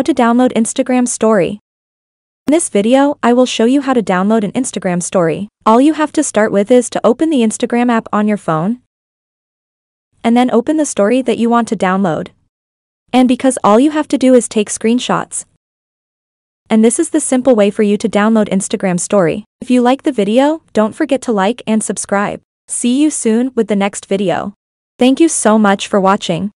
How to download Instagram story. In this video, I will show you how to download an Instagram story. All you have to start with is to open the Instagram app on your phone, and then open the story that you want to download. And because all you have to do is take screenshots. And this is the simple way for you to download Instagram story. If you like the video, don't forget to like and subscribe. See you soon with the next video. Thank you so much for watching.